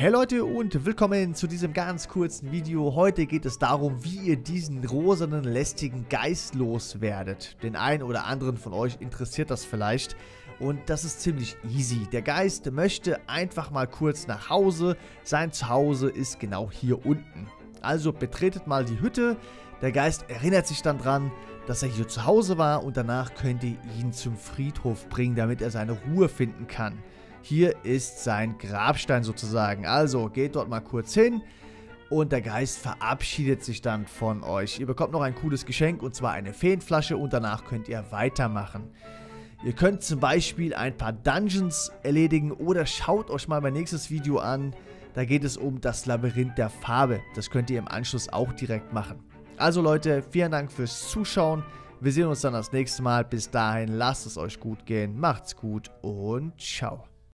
Hey Leute und willkommen zu diesem ganz kurzen Video. Heute geht es darum, wie ihr diesen rosanen, lästigen Geist loswerdet. Den einen oder anderen von euch interessiert das vielleicht und das ist ziemlich easy. Der Geist möchte einfach mal kurz nach Hause. Sein Zuhause ist genau hier unten. Also betretet mal die Hütte. Der Geist erinnert sich dann dran, dass er hier zu Hause war und danach könnt ihr ihn zum Friedhof bringen, damit er seine Ruhe finden kann. Hier ist sein Grabstein sozusagen. Also geht dort mal kurz hin und der Geist verabschiedet sich dann von euch. Ihr bekommt noch ein cooles Geschenk und zwar eine Feenflasche und danach könnt ihr weitermachen. Ihr könnt zum Beispiel ein paar Dungeons erledigen oder schaut euch mal mein nächstes Video an. Da geht es um das Labyrinth der Farbe. Das könnt ihr im Anschluss auch direkt machen. Also Leute, vielen Dank fürs Zuschauen. Wir sehen uns dann das nächste Mal. Bis dahin, lasst es euch gut gehen. Macht's gut und ciao.